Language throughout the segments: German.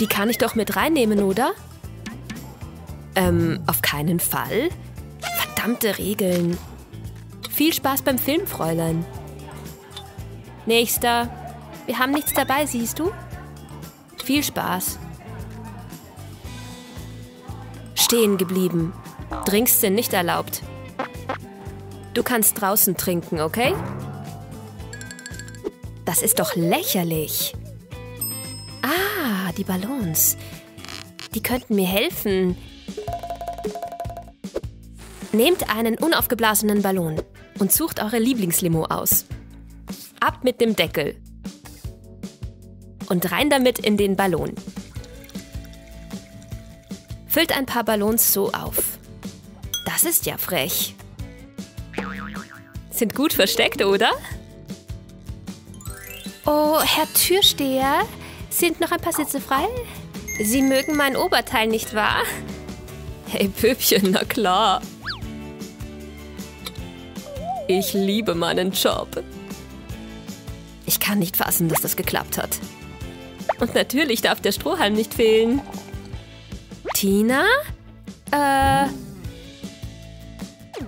Die kann ich doch mit reinnehmen, oder? Ähm, auf keinen Fall. Verdammte Regeln. Viel Spaß beim Film, Fräulein. Nächster. Wir haben nichts dabei, siehst du? Viel Spaß. Stehen geblieben. Drinks sind nicht erlaubt. Du kannst draußen trinken, okay? Das ist doch lächerlich. Die Ballons. Die könnten mir helfen. Nehmt einen unaufgeblasenen Ballon und sucht eure Lieblingslimo aus. Ab mit dem Deckel. Und rein damit in den Ballon. Füllt ein paar Ballons so auf. Das ist ja frech. Sind gut versteckt, oder? Oh, Herr Türsteher, sind noch ein paar Sitze frei? Sie mögen mein Oberteil, nicht wahr? Hey, Püppchen, na klar. Ich liebe meinen Job. Ich kann nicht fassen, dass das geklappt hat. Und natürlich darf der Strohhalm nicht fehlen. Tina? Äh...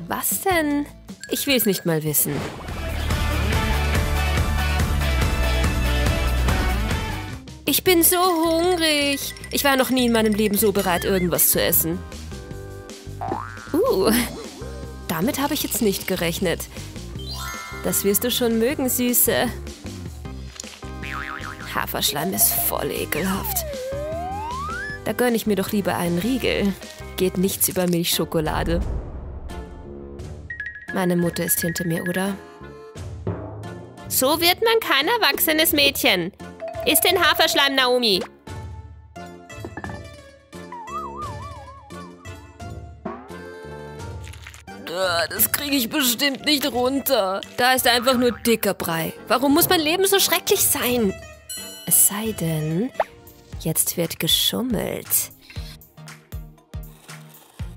Was denn? Ich will es nicht mal wissen. Ich bin so hungrig. Ich war noch nie in meinem Leben so bereit, irgendwas zu essen. Uh, damit habe ich jetzt nicht gerechnet. Das wirst du schon mögen, Süße. Haferschleim ist voll ekelhaft. Da gönne ich mir doch lieber einen Riegel. Geht nichts über Milchschokolade. Meine Mutter ist hinter mir, oder? So wird man kein erwachsenes Mädchen. Ist den Haferschleim, Naomi. Das kriege ich bestimmt nicht runter. Da ist einfach nur dicker Brei. Warum muss mein Leben so schrecklich sein? Es sei denn, jetzt wird geschummelt.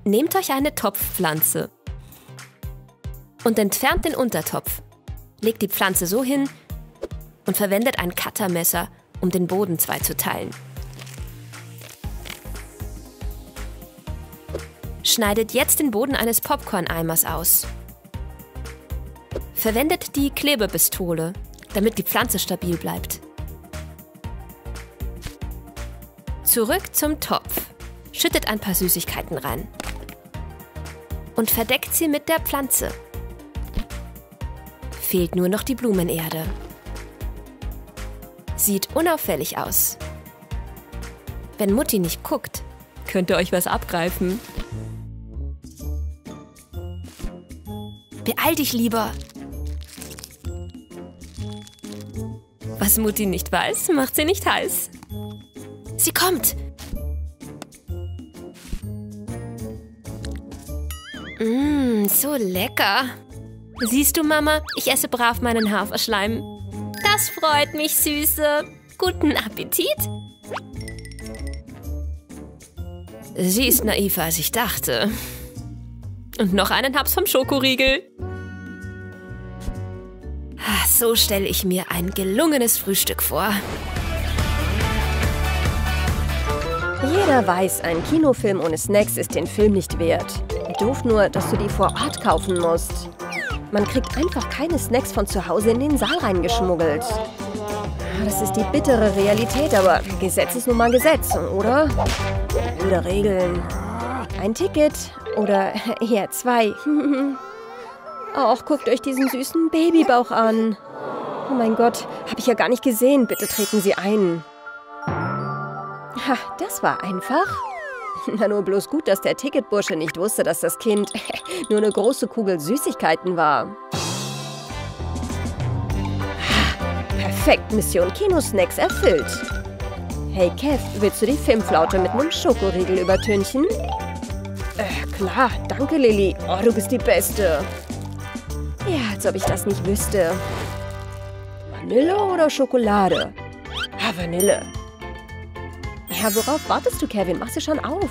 Nehmt euch eine Topfpflanze und entfernt den Untertopf. Legt die Pflanze so hin und verwendet ein Cuttermesser, um den Boden zwei zu teilen. Schneidet jetzt den Boden eines Popcorn-Eimers aus. Verwendet die Klebepistole, damit die Pflanze stabil bleibt. Zurück zum Topf. Schüttet ein paar Süßigkeiten rein. Und verdeckt sie mit der Pflanze. Fehlt nur noch die Blumenerde. Sieht unauffällig aus. Wenn Mutti nicht guckt, könnt ihr euch was abgreifen. Beeil dich lieber. Was Mutti nicht weiß, macht sie nicht heiß. Sie kommt. Mmm, so lecker. Siehst du, Mama, ich esse brav meinen Haferschleim. Das freut mich, Süße. Guten Appetit. Sie ist naiver, als ich dachte. Und noch einen Haps vom Schokoriegel. Ah, so stelle ich mir ein gelungenes Frühstück vor. Jeder weiß, ein Kinofilm ohne Snacks ist den Film nicht wert. Doof nur, dass du die vor Ort kaufen musst. Man kriegt einfach keine Snacks von zu Hause in den Saal reingeschmuggelt. Das ist die bittere Realität, aber Gesetz ist nun mal Gesetz, oder? Blöde Regeln. Ein Ticket oder eher zwei. Ach, guckt euch diesen süßen Babybauch an. Oh mein Gott, habe ich ja gar nicht gesehen. Bitte treten Sie ein. Ha, das war einfach. Na nur bloß gut, dass der Ticketbursche nicht wusste, dass das Kind nur eine große Kugel Süßigkeiten war. Perfekt, Mission Kinosnacks erfüllt. Hey Kev, willst du die Filmflaute mit einem Schokoriegel übertünchen? Äh, klar, danke Lilly. Oh, du bist die Beste. Ja, als ob ich das nicht wüsste. Vanille oder Schokolade? Ah, Vanille. Ja, worauf wartest du, Kevin? Mach sie schon auf.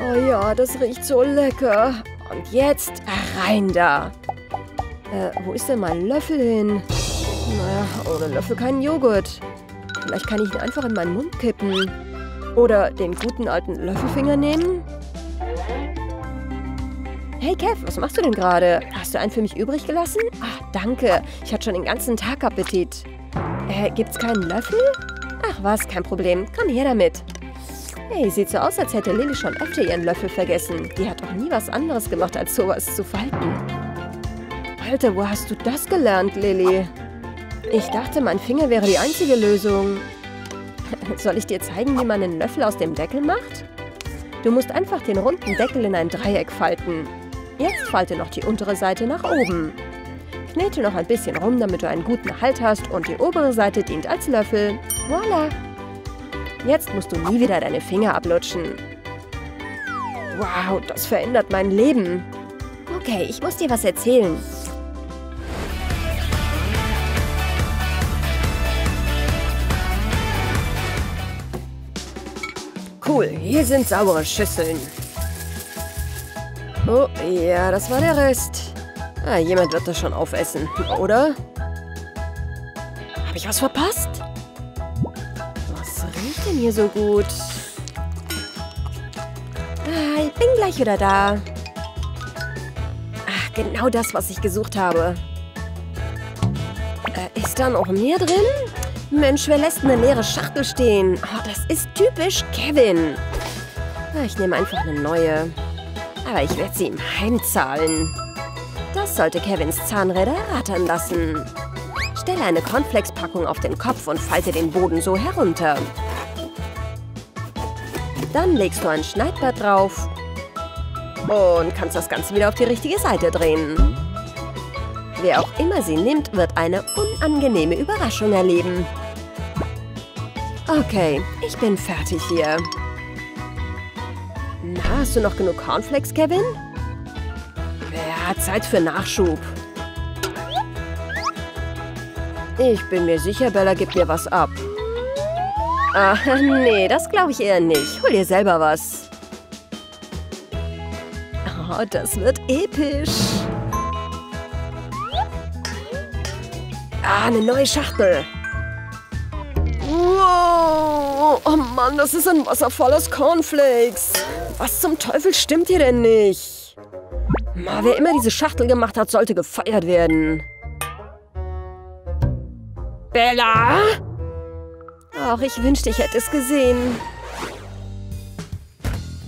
Oh ja, das riecht so lecker. Und jetzt rein da. Äh, wo ist denn mein Löffel hin? Naja, ohne Löffel kein Joghurt. Vielleicht kann ich ihn einfach in meinen Mund kippen. Oder den guten alten Löffelfinger nehmen. Hey Kev, was machst du denn gerade? Hast du einen für mich übrig gelassen? Ach, danke. Ich hatte schon den ganzen Tag Appetit. Äh, gibt's keinen Löffel? Ach was, kein Problem. Komm her damit. Hey, sieht so aus, als hätte Lilly schon öfter ihren Löffel vergessen. Die hat doch nie was anderes gemacht, als sowas zu falten. Alter, wo hast du das gelernt, Lilly? Ich dachte, mein Finger wäre die einzige Lösung. Soll ich dir zeigen, wie man einen Löffel aus dem Deckel macht? Du musst einfach den runden Deckel in ein Dreieck falten. Jetzt falte noch die untere Seite nach oben. Knete noch ein bisschen rum, damit du einen guten Halt hast und die obere Seite dient als Löffel. Voila! Jetzt musst du nie wieder deine Finger ablutschen. Wow, das verändert mein Leben. Okay, ich muss dir was erzählen. Cool, hier sind saubere Schüsseln. Oh, ja, das war der Rest. Ah, jemand wird das schon aufessen, oder? Habe ich was verpasst? Was riecht denn hier so gut? Ah, ich bin gleich wieder da. Ach, genau das, was ich gesucht habe. Äh, ist da noch mehr drin? Mensch, wer lässt eine leere Schachtel stehen? Oh, das ist typisch Kevin. Ah, ich nehme einfach eine neue. Aber ich werde sie ihm heimzahlen. Das sollte Kevins Zahnräder rattern lassen. Stelle eine Cornflakes-Packung auf den Kopf und falte den Boden so herunter. Dann legst du ein Schneidblatt drauf und kannst das Ganze wieder auf die richtige Seite drehen. Wer auch immer sie nimmt, wird eine unangenehme Überraschung erleben. Okay, ich bin fertig hier. Na, hast du noch genug Cornflakes, Kevin? Zeit für Nachschub. Ich bin mir sicher, Bella gibt mir was ab. Ah, nee, das glaube ich eher nicht. Hol dir selber was. Oh, das wird episch. Ah, eine neue Schachtel. Wow! Oh Mann, das ist ein Wasserfall aus Cornflakes. Was zum Teufel stimmt hier denn nicht? Ma, wer immer diese Schachtel gemacht hat, sollte gefeiert werden. Bella? Ach, ich wünschte, ich hätte es gesehen.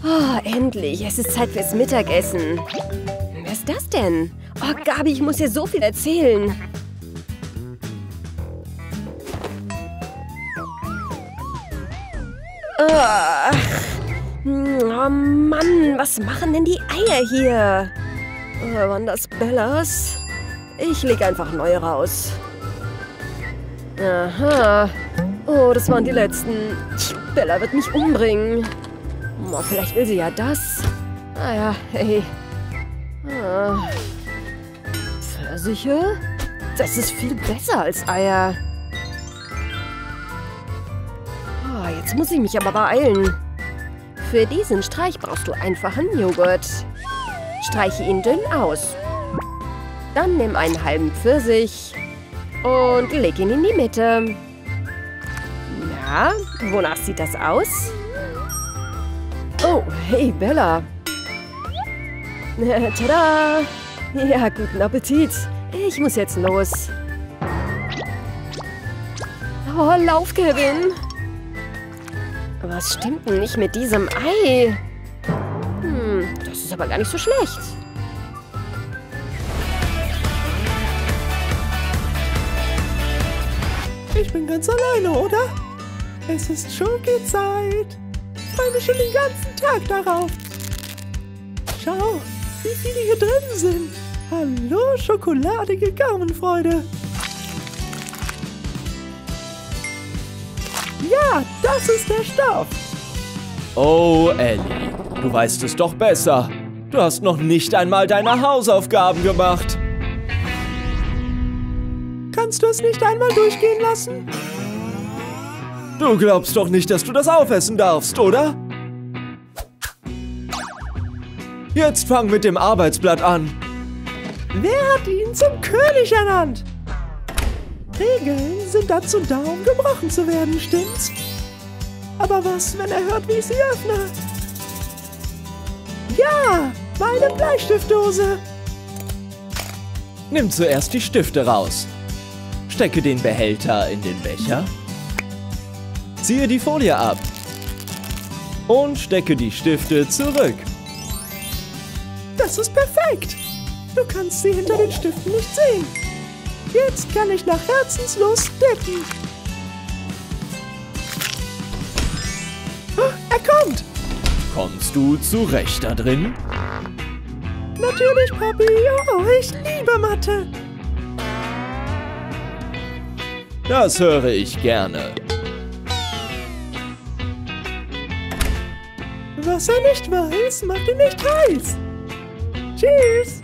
Oh, endlich. Es ist Zeit fürs Mittagessen. Wer ist das denn? Oh, Gabi, ich muss dir so viel erzählen. Ach. Oh Mann, was machen denn die Eier hier? Oh, waren das Bellas? Ich lege einfach neue raus. Aha. Oh, das waren die letzten. Bella wird mich umbringen. Oh, vielleicht will sie ja das. Ah ja, hey. Ah. Pfirsiche? Das ist viel besser als Eier. Oh, jetzt muss ich mich aber beeilen. Für diesen Streich brauchst du einfachen Joghurt. Streiche ihn dünn aus. Dann nimm einen halben Pfirsich und leg ihn in die Mitte. Na, wonach sieht das aus? Oh, hey Bella. Tada! Ja, guten Appetit. Ich muss jetzt los. Oh, lauf, Kevin. Was stimmt denn nicht mit diesem Ei? Ist aber gar nicht so schlecht. Ich bin ganz alleine, oder? Es ist Schoki-Zeit. Ich freue mich schon den ganzen Tag darauf. Schau, wie viele hier drin sind. Hallo, schokoladige Gaumenfreude. Ja, das ist der Stoff. Oh, Ellie, du weißt es doch besser. Du hast noch nicht einmal deine Hausaufgaben gemacht. Kannst du es nicht einmal durchgehen lassen? Du glaubst doch nicht, dass du das aufessen darfst, oder? Jetzt fang mit dem Arbeitsblatt an. Wer hat ihn zum König ernannt? Regeln sind dazu da, um gebrochen zu werden, stimmt's? Aber was, wenn er hört, wie ich sie öffne? Ja, meine Bleistiftdose. Nimm zuerst die Stifte raus. Stecke den Behälter in den Becher. Ziehe die Folie ab. Und stecke die Stifte zurück. Das ist perfekt. Du kannst sie hinter den Stiften nicht sehen. Jetzt kann ich nach Herzenslust dippen. Er kommt. Kommst du zurecht da drin? Natürlich, Papi. Oh, ich liebe Mathe. Das höre ich gerne. Was er nicht weiß, macht ihn nicht heiß. Tschüss.